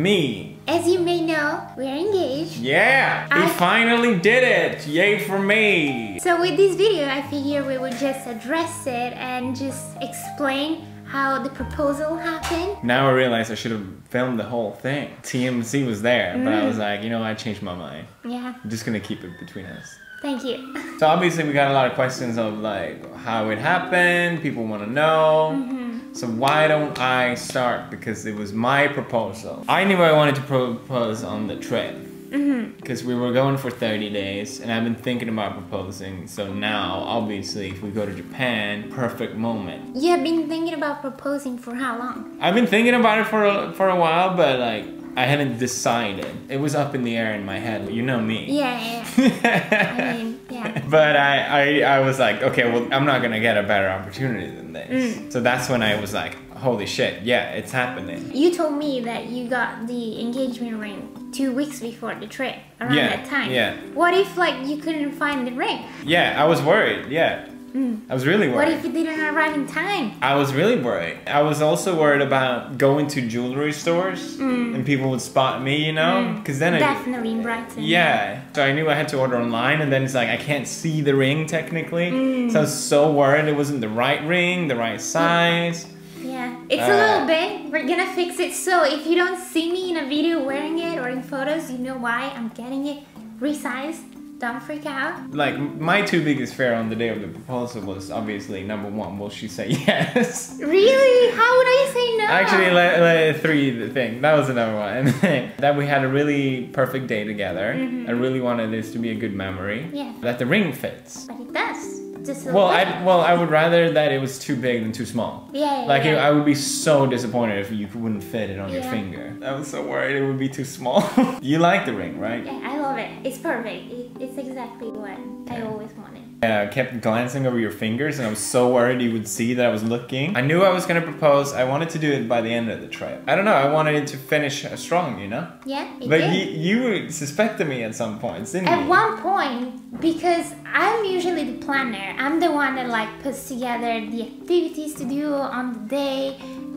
Me. As you may know, we're engaged. Yeah, I- he finally did it. Yay for me. So with this video, I figure we would just address it and just explain how the proposal happened. Now I realize I should have filmed the whole thing. TMZ was there, but I was mm. like, you know, I changed my mind. Yeah, I'm just gonna keep it between us. thank you. So obviously we got a lot of questions of like how it happened. People want to know. Mm-hmm. So why don't I start? Because it was my proposal. I knew I wanted to propose on the trip. Mm-hmm. Because we were going for 30 days and I've been thinking about proposing. So now, obviously, if we go to Japan, perfect moment. You have been thinking about proposing for how long? I've been thinking about it for a, for a while, but like, I haven't decided. It was up in the air in my head. You know me. Yeah, yeah. I mean, yeah. But I, I, I was like, okay, well, I'm not gonna get a better opportunity than this. Mm. So that's when I was like, holy shit, yeah, it's happening. You told me that you got the engagement ring two weeks before the trip, around Yeah, that time. yeah. What if like you couldn't find the ring? Yeah, I was worried. Yeah, I was really worried. What if it didn't arrive in time? I was really worried. I was also worried about going to jewelry stores mm. and people would spot me, you know, mm. because then I. Definitely in Brighton. Yeah, so I knew I had to order online, and then it's like I can't see the ring technically. Mm. So I was so worried it wasn't the right ring, the right size. Yeah. It's Uh, a little uh, bit. We're gonna fix it so if you don't see me in a video wearing it or in photos, you know why I'm getting it resized. Don't freak out. Like my two biggest fear on the day of the proposal was obviously number one, will she say yes? Really? How would I say no? Actually, three the thing that was another one. that we had a really perfect day together. I really wanted this to be a good memory. Mm-hmm. Yeah. That the ring fits. But it does. Well. I well I would rather that it was too big than too small. Yeah, yeah, Like yeah. I would be so disappointed if you wouldn't fit it on your Yeah. finger. I was so worried it would be too small. you like the ring, right? Yeah, I love it. It's perfect. It, it's exactly what I always wanted. Yeah, I kept glancing over your fingers and I was so worried you would see that I was looking. I knew I was gonna propose. I wanted to do it by the end of the trip. I don't know, I wanted it to finish strong, you know? Yeah, it But did. you, you suspected me at some points, didn't At you? At one point, because I'm usually the planner, I'm the one that like puts together the activities to do on the day.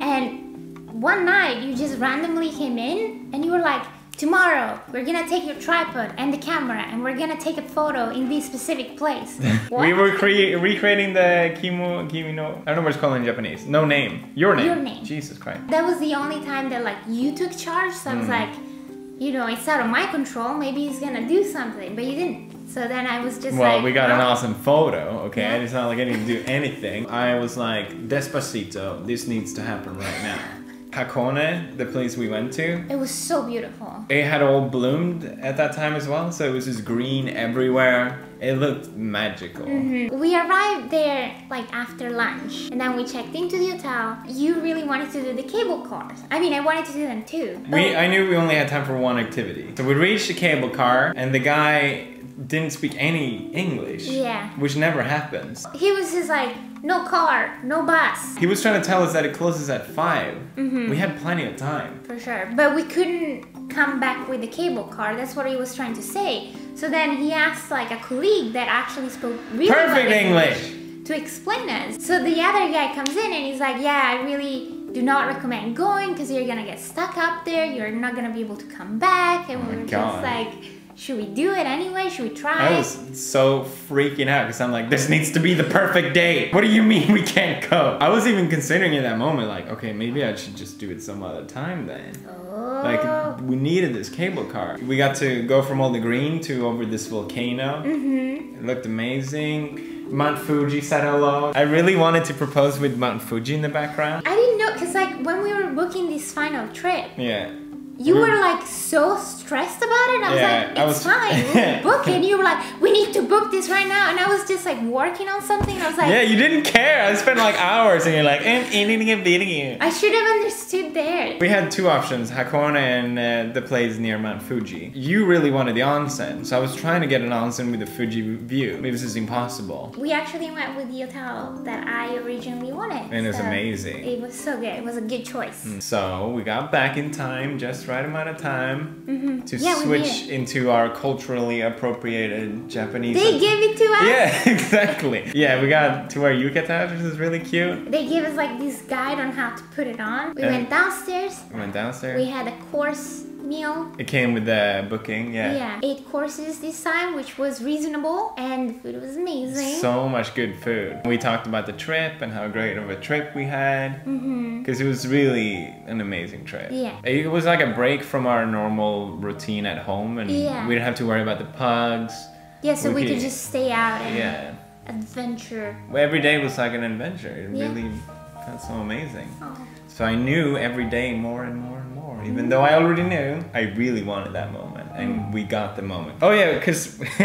And one night you just randomly came in and you were like, tomorrow we're gonna take your tripod and the camera and we're gonna take a photo in this specific place. We were crea- recreating the Kimu, Kimino, I don't know what it's called in Japanese. No name. Your name. Your name. Jesus Christ. That was the only time that like you took charge. So I was mm. like, you know, it's out of my control. Maybe he's gonna do something, but you didn't. So then I was just Well, like, we got an "Oh." awesome photo, okay? Yeah. It's not like I didn't do anything. I was like, Despacito, this needs to happen right now. Hakone, the place we went to, It was so beautiful. it had all bloomed at that time as well, so it was just green everywhere. It looked magical. Mm-hmm. We arrived there like after lunch, and then we checked into the hotel. You really wanted to do the cable cars. I mean, I wanted to do them too. We, I knew we only had time for one activity. So we reached the cable car, and the guy didn't speak any English. Yeah. Which never happens. he was just like, no car, no bus, He was trying to tell us that it closes at 5. Mm-hmm. We had plenty of time. for sure. But we couldn't come back with the cable car. That's what he was trying to say. So then he asked like a colleague that actually spoke really Perfect good English! to explain us. So the other guy comes in and he's like, Yeah, I really do not recommend going because you're gonna get stuck up there. You're not gonna be able to come back. And Oh we were God. just like, Should we do it anyway? Should we try? I was so freaking out because I'm like, this needs to be the perfect date. What do you mean we can't go? I was even considering in that moment, like, okay, maybe I should just do it some other time then. oh. Like, we needed this cable car. We got to go from all the green to over this volcano. Mm-hmm. It looked amazing. Mount Fuji said hello. I really wanted to propose with Mount Fuji in the background. I didn't know because like when we were booking this final trip, Yeah. You We- were like so stressed about it. I was Yeah, like, I it's was- fine, book it. And you were like, we need to book this right now. And I was just like working on something. I was like, Yeah, you didn't care. I spent like hours and you're like, eh, editing a you. I should have understood there. We had two options, Hakone and uh, the place near Mount Fuji. You really wanted the onsen, so I was trying to get an onsen with a Fuji view. It was just impossible. We actually went with the hotel that I originally wanted. And it was so amazing. It was so good. It was a good choice. So we got back in time, just right amount of time, to Mm-hmm. Yeah, switch into our culturally appropriated Japanese Japanese. They gave it to us. Yeah, exactly. Yeah, we got to wear yukatas, which is really cute. They gave us like this guide on how to put it on. We And- went downstairs. We went downstairs. We had a course meal. it came with the booking, yeah. Yeah, eight courses this time, which was reasonable, and the food was amazing. So much good food. We talked about the trip and how great of a trip we had. Because it was really an amazing trip. Mm-hmm. Yeah. It was like a break from our normal routine at home, and Yeah. we didn't have to worry about the pugs. Yeah, so we, we could could- just stay out and Yeah. adventure. Every day was like an adventure. It Yeah. really felt so amazing. Oh. So I knew every day more and more and more. Even mm. though I already knew, I really wanted that moment. And mm. we got the moment. Oh, yeah, because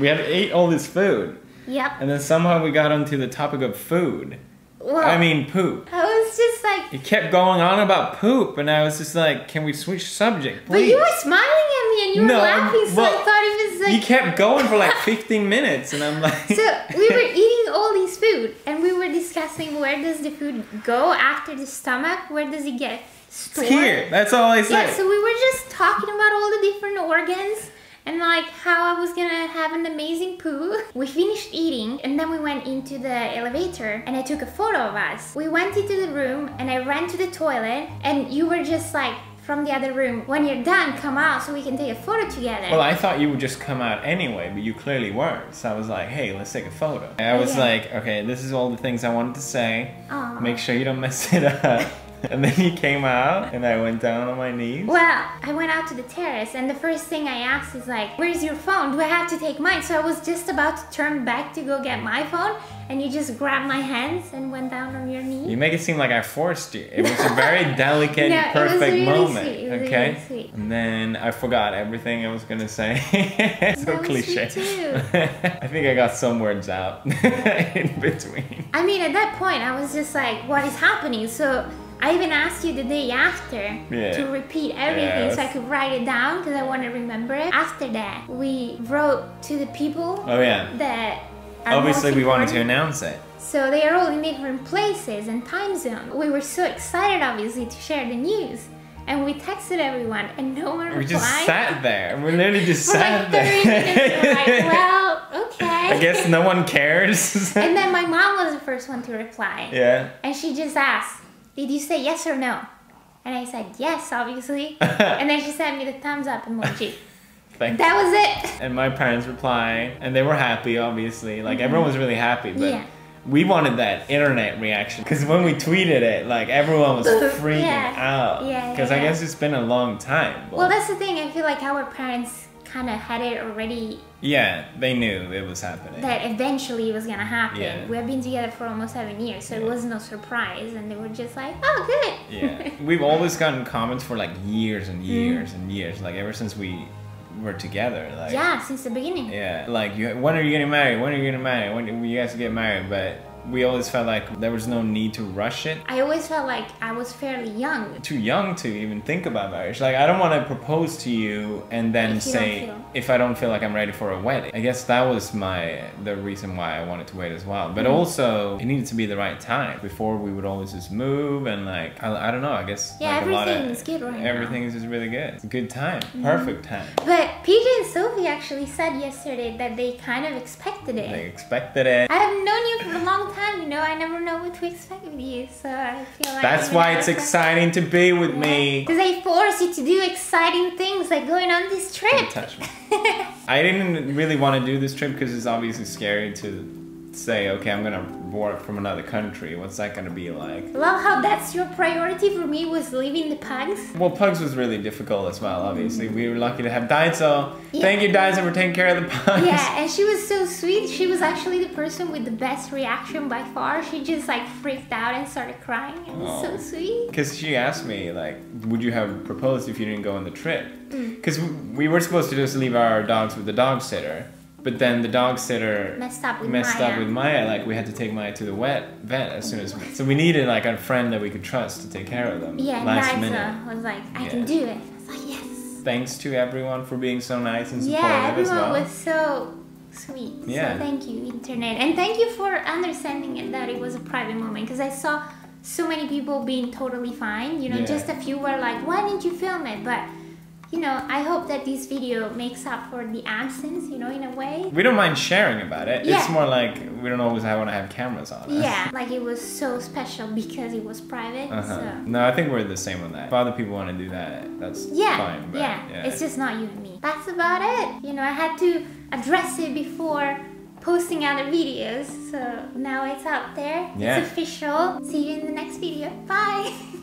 we had ate all this food. Yep. And then somehow we got onto the topic of food. Well, I mean, poop. I was just like, It kept going on about poop, and I was just like, can we switch subject, Please? but you were smiling me and you were No, laughing, so I thought it was like. You kept going for like 15 minutes, and I'm like, So we were eating all this food, and we were discussing where does the food go after the stomach? Where does it get stored? it's here. That's all I said. Yeah, so we were just talking about all the different organs and like how I was gonna have an amazing poo. We finished eating and then we went into the elevator and I took a photo of us. We went into the room and I ran to the toilet and you were just like from the other room, when you're done, come out so we can take a photo together. Well, I thought you would just come out anyway, but you clearly weren't. So I was like, hey, let's take a photo. And I oh, was Yeah. like, okay, this is all the things I wanted to say. Aw. Make sure you don't mess it up. and then you came out, and I went down on my knees. Well, I went out to the terrace and the first thing I asked is like, where's your phone? Do I have to take mine? So I was just about to turn back to go get my phone and you just grabbed my hands and went down on your knee. You make it seem like I forced you. It was a very delicate, No, it was perfect really moment. sweet. It was okay? really sweet. And then I forgot everything I was gonna say. so cliche. I think I got some words out in between. I mean, at that point, I was just like, what is happening? So I even asked you the day after Yeah. to repeat everything so I could write it down because I want to remember it. After that, we wrote to the people Oh yeah. that are Obviously, we wanted to announce it. So they are all in different places and time zone. We were so excited, obviously, to share the news. And we texted everyone, and no one replied. We just sat there. We literally just sat like 30 minutes. We're like, there. well, okay. I guess no one cares. And then my mom was the first one to reply. yeah. And she just asked, Did you say yes or no? And I said yes, obviously. and then she sent me the thumbs up emoji. That was it. And my parents replied, and they were happy, obviously. Like everyone was really happy, but Yeah. we wanted that internet reaction because when we tweeted it, like everyone was freaking Yeah. out. Yeah, Because I yeah. guess it's been a long time. Well, that's the thing. I feel like our parents kind of had it already yeah, they knew it was happening. that eventually it was gonna happen. Yeah. We have been together for almost seven years, so it was no surprise. And they were just like, oh, good. yeah, we've always gotten comments for like years and Mm. years and years, like ever since we were together. Like yeah, since the beginning. Yeah, like you, when are you getting married? When are you getting married? When you guys get married? But we always felt like there was no need to rush it. I always felt like I was fairly young. Too young to even think about marriage. Like I don't want to propose to you and then you say if I don't feel like I'm ready for a wedding. I guess that was my the reason why I wanted to wait as well. But mm. also it needed to be the right time. Before we would always just move and like I, I don't know. I guess Yeah, like a lot of everything is good right now. Everything is just really good. It's a good time. Mm-hmm. Perfect time. But PJ and Sophie actually said yesterday that they kind of expected it. They expected it. I have known you for a long time, you know. I never know what to expect with you, so I feel like That's why it's exciting to be with me. Because I force you to do exciting things like going on this Don't trip. I didn't really want to do this trip because it's obviously scary to say, okay, I'm gonna work from another country. What's that gonna be like? Love how that's your priority for me was leaving the pugs. Well, Pugs was really difficult as well, obviously. We were lucky to have Daiso. Yeah. Thank you, Daiso, for taking care of the Pugs. Yeah, and she was so sweet. She was actually the person with the best reaction by far. She just like freaked out and started crying. It was so sweet. Because she asked me, like, would you have proposed if you didn't go on the trip? Mm. Because we were supposed to just leave our dogs with the dog sitter. But then the dog sitter Messed up with messed Maya. up with Maya. Like we had to take Maya to the vet vet as soon as. So we needed like a friend that we could trust to take care of them. Yeah, last minute. was like, I Yeah. can do it. I was like, yes. Thanks to everyone for being so nice and supportive Yeah, as everyone well. was so sweet. Yeah. So thank you, internet, and thank you for understanding it that it was a private moment because I saw so many people being totally fine. You know, Yeah. just a few were like, "Why didn't you film it?" But you know, I hope that this video makes up for the absence, you know, in a way. We don't mind sharing about it. It's more like we don't always want to have cameras on us. Yeah, like it was so special because it was private. Uh-huh. So No, I think we're the same on that. If other people want to do that, that's yeah, fine. But yeah, it's just not you and me. That's about it. You know, I had to address it before posting other videos, so now it's out there. Yeah. It's official. See you in the next video. Bye.